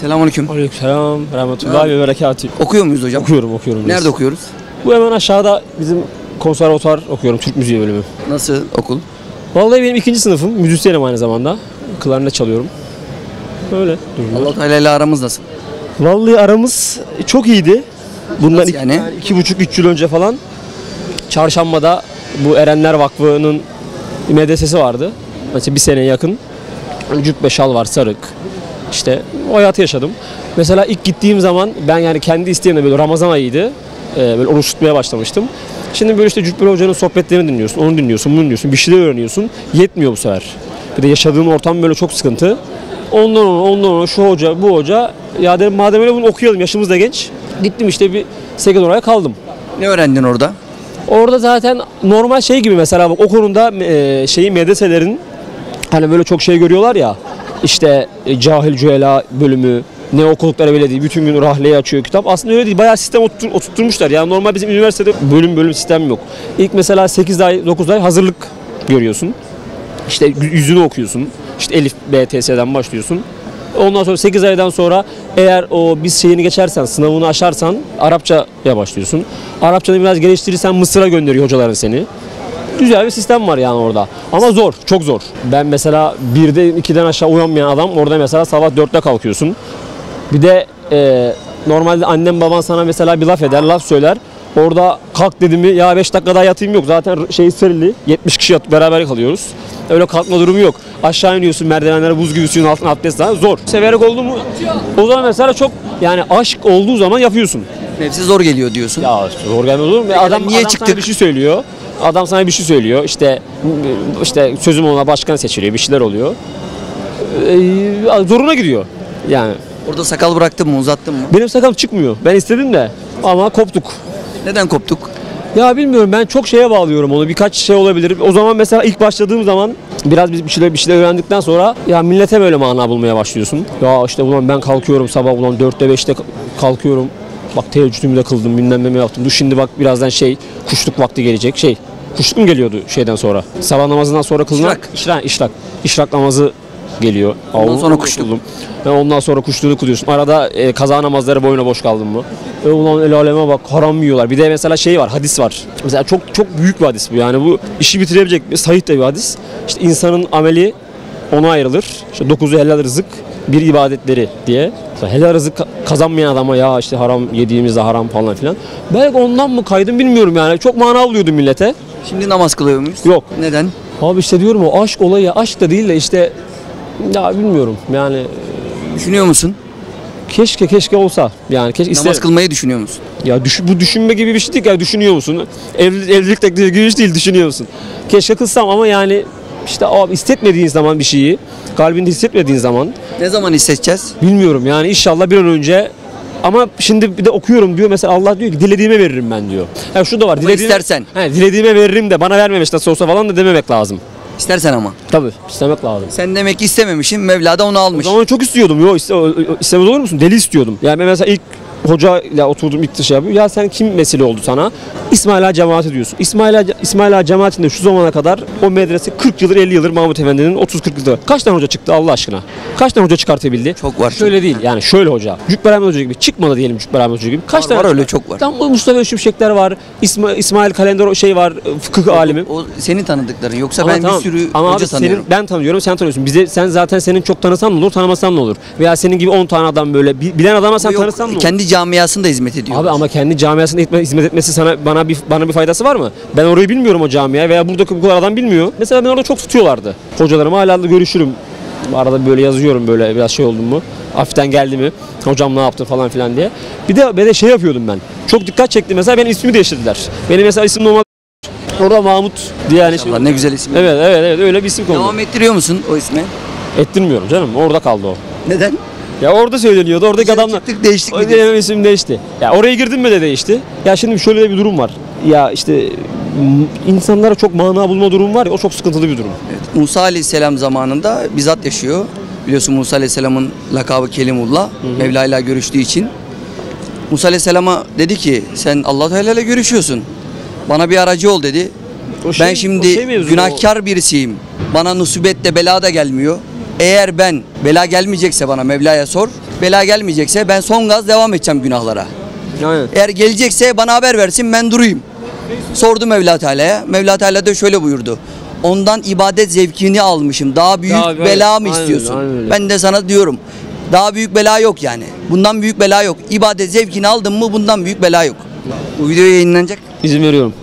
Selamünaleyküm. Aleykümselam, rahmetullahi ve berekatü. Okuyor muyuz hocam? Okuyorum, okuyorum. biz. Nerede okuyoruz? Bu hemen aşağıda bizim konservatuar okuyorum, Türk müziği bölümü. Nasıl okul? Vallahi benim ikinci sınıfım, müzisyenim aynı zamanda. Klarnet çalıyorum. Böyle durumlar. Allah Teala ile aramız nasıl? Vallahi aramız çok iyiydi. Bundan Nasıl iki, yani? iki buçuk, üç yıl önce falan Çarşamba'da bu Erenler Vakfı'nın medresesi vardı. Mesela bir sene yakın. Cübbe şal var, sarık. İşte o hayatı yaşadım. Mesela ilk gittiğim zaman ben yani kendi isteğimle böyle Ramazan ayıydı. Ee, böyle oruç tutmaya başlamıştım. Şimdi böyle işte Cübbeli Hoca'nın sohbetlerini dinliyorsun, onu dinliyorsun, bunu dinliyorsun, bir şeyler öğreniyorsun. Yetmiyor bu sefer. Bir de yaşadığın ortam böyle çok sıkıntı. Ondan ona, ondan ona, şu hoca, bu hoca. Ya dedim madem öyle bunu okuyalım, yaşımız da genç. Gittim işte bir 8 oraya kaldım. Ne öğrendin orada? Orada zaten normal şey gibi mesela bak o konuda e, şeyi medreselerin hani böyle çok şey görüyorlar ya işte e, cahil cüela bölümü ne okudukları bile değil. Bütün gün rahleyi açıyor kitap. Aslında öyle değil. Bayağı sistem oturtur, oturtmuşlar. Yani normal bizim üniversitede bölüm bölüm sistem yok. İlk mesela 8 ay 9 ay hazırlık görüyorsun. İşte yü- yüzünü okuyorsun. İşte Elif B, T, S'den başlıyorsun. Ondan sonra 8 aydan sonra eğer o biz şeyini geçersen, sınavını aşarsan Arapçaya başlıyorsun. Arapçanı biraz geliştirirsen Mısır'a gönderiyor hocaların seni. Güzel bir sistem var yani orada. Ama zor, çok zor. Ben mesela 1'de 2'den aşağı uyanmayan adam orada mesela sabah 4'te kalkıyorsun. Bir de e, normalde annem baban sana mesela bir laf eder, laf söyler. Orada kalk dedi mi ya 5 dakika daha yatayım yok. Zaten şey serili 70 kişi yat, beraber kalıyoruz. Öyle kalkma durumu yok. Aşağı iniyorsun merdivenlere buz gibi suyun altına abdest al. Zor. Severek oldu mu? O zaman mesela çok yani aşk olduğu zaman yapıyorsun. Hepsi zor geliyor diyorsun. Ya zor gelmez olur mu? Adam, niye adam çıktık? bir şey söylüyor. Adam sana bir şey söylüyor. İşte işte sözüm ona başkan seçiliyor. Bir şeyler oluyor. Ee, zoruna gidiyor. Yani Orada sakal bıraktın mı, uzattın mı? benim sakalım çıkmıyor. Ben istedim de ama koptuk. Neden koptuk? Ya bilmiyorum ben çok şeye bağlıyorum onu. Birkaç şey olabilir. O zaman mesela ilk başladığım zaman biraz biz bir şeyler bir şeyler öğrendikten sonra ya millete böyle mana bulmaya başlıyorsun. Ya işte ulan ben kalkıyorum sabah ulan 4'te 5'te kalkıyorum. Bak teheccüdümü de kıldım bilmem ne yaptım. Dur şimdi bak birazdan şey kuşluk vakti gelecek şey. Kuşluk mu geliyordu şeyden sonra? Sabah namazından sonra kılınan İşrak. işrak, işrak, işrak namazı geliyor. Ondan sonra kuşluk. Ve ondan sonra kuşluğunu kılıyorsun. Arada e, kaza namazları boyuna boş kaldın mı? E ulan el aleme bak haram yiyorlar. Bir de mesela şey var hadis var. Mesela çok çok büyük bir hadis bu. Yani bu işi bitirebilecek bir sahih de bir hadis. İşte insanın ameli ona ayrılır. İşte dokuzu helal rızık bir ibadetleri diye. Mesela helal rızık ka- kazanmayan adama ya işte haram yediğimizde haram falan filan. Belki ondan mı kaydım bilmiyorum yani. Çok mana buluyordum millete. Şimdi namaz kılıyor muyuz? Yok. Neden? Abi işte diyorum o aşk olayı aşk da değil de işte ya bilmiyorum yani Düşünüyor musun? keşke keşke olsa yani keşke Namaz isterim. kılmayı düşünüyor musun? Ya düş, bu düşünme gibi bir şey değil ya düşünüyor musun? Evli, evlilik teklifi gibi bir şey değil düşünüyor musun? Keşke kılsam ama yani işte abi hissetmediğin zaman bir şeyi, kalbinde hissetmediğin zaman Ne zaman hissedeceğiz? bilmiyorum yani inşallah bir an önce ama şimdi bir de okuyorum diyor mesela Allah diyor ki dilediğime veririm ben diyor. Ya şu da var. Ama istersen. He, dilediğime veririm de bana vermemiş nasıl olsa falan da dememek lazım. İstersen ama. Tabii istemek lazım. Sen demek ki istememişsin, Mevla da onu O almış. zaman çok istiyordum. Yok iste, o- o- istemez olur musun? Deli istiyordum. Yani ben mesela ilk hoca ile oturdum ilk şey yapıyor. Ya sen kim mesele oldu sana? İsmail Ağa cemaati diyorsun. İsmail Ağa, İsmail Ağa cemaatinde şu zamana kadar o medrese 40 yıldır 50 yıldır Mahmut Efendi'nin 30-40 yıldır. Kaç tane hoca çıktı Allah aşkına? Kaç tane hoca çıkartabildi? Çok var. Şöyle değil yani şöyle hoca. Cübbeli Ahmet Hoca gibi çıkmadı diyelim Cübbeli Ahmet Hoca gibi. Kaç Var, tane var, öyle çok var. Tam Mustafa Şimşekler var. İsma, İsmail Kalender şey var. Fıkıh alimi. O senin tanıdıkların. Yoksa Ama ben tamam. bir sürü Ama hoca abi tanıyorum. senin ben tanıyorum sen tanıyorsun. Bize sen zaten senin çok tanısan ne olur tanımasan ne olur? Veya senin gibi 10 tane adam böyle bi- bilen adama sen tanısan ne olur? kendi camiasında hizmet ediyor. Abi ama kendi camiasında hizmet- hizmet etmesi sana bana bir bana bir faydası var mı? Ben orayı bilmiyorum o camiye veya buradaki bu kadar adam bilmiyor. Mesela ben orada çok tutuyorlardı. Hocalarım hala da görüşürüm. Arada böyle yazıyorum böyle biraz şey oldum mu? Hafiften geldi mi? Hocam ne yaptı falan filan diye. Bir de bir de şey yapıyordum ben. Çok dikkat çekti mesela benim ismimi değiştirdiler. Benim mesela isim normal Orada Mahmut diye yani şey. Allah ne güzel isim. Evet evet evet öyle bir isim kondu. Devam ettiriyor musun o isme? Ettirmiyorum canım. Orada kaldı o. Neden? Ya orada söyleniyordu. Oradaki adamlar. çıktık, değiştik mi O diyorsun? isim değişti. Ya oraya girdim mi de değişti. Ya şimdi şöyle bir durum var. Ya işte m- insanlara çok mana bulma durumu var ya o çok sıkıntılı bir durum. Evet, Musa Aleyhisselam zamanında bizzat yaşıyor. Biliyorsun Musa Aleyhisselam'ın lakabı Kelimullah. Mevla ile görüştüğü için. Musa Aleyhisselam'a dedi ki sen Allah Teala ile görüşüyorsun. Bana bir aracı ol dedi. O ben şey- şimdi o şey mevzu, günahkar birisiyim. Bana musibet de bela da gelmiyor. Eğer ben bela gelmeyecekse bana Mevla'ya sor. Bela gelmeyecekse ben son gaz devam edeceğim günahlara. Aynen. Eğer gelecekse bana haber versin ben durayım. Sordu Mevla Teala'ya. Mevla Teala da şöyle buyurdu. Ondan ibadet zevkini almışım. Daha büyük Daha bela mı aynen istiyorsun? aynen. Ben de sana diyorum. Daha büyük bela yok yani. Bundan büyük bela yok. İbadet zevkini aldın mı bundan büyük bela yok. Bu video yayınlanacak. İzin veriyorum.